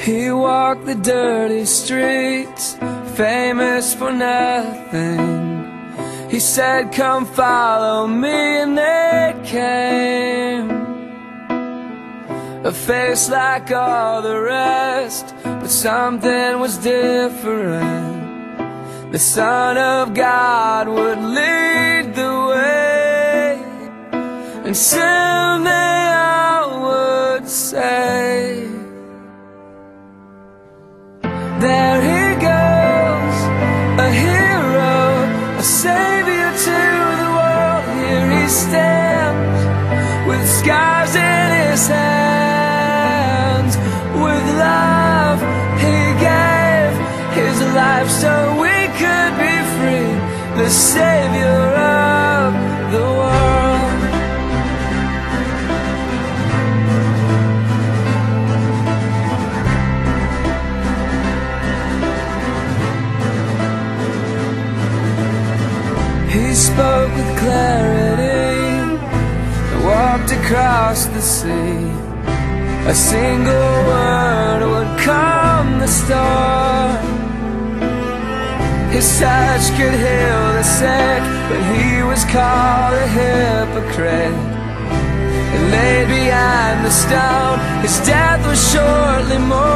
He walked the dirty streets, famous for nothing. He said, Come follow me, and they came. A face like all the rest, but something was different. The Son of God would lead the way, and soon they all would say, hands, with love he gave his life so we could be free, the savior of the world. He spoke with clarity across the sea. A single word would calm the storm. His touch could heal the sick, but he was called a hypocrite. And laid behind the stone, his death was shortly more.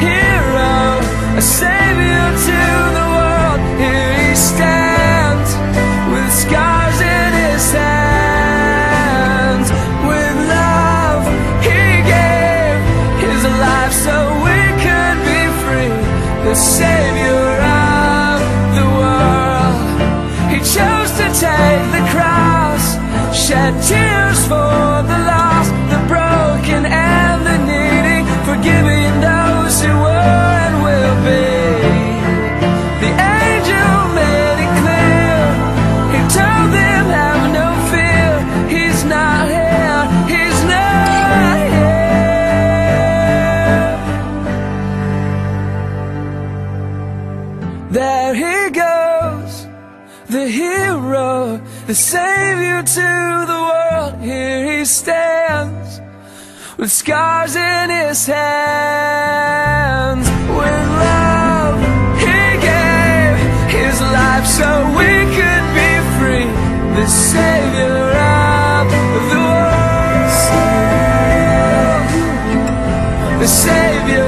Hero, a savior to the world. Here he stands with scars in his hands, with love he gave his life so we could be free, the savior of the world. He chose to take the cross, shed tears for the lost, the hero, the savior to the world. Here he stands with scars in his hands. With love, he gave his life so we could be free. The savior of the world, the savior.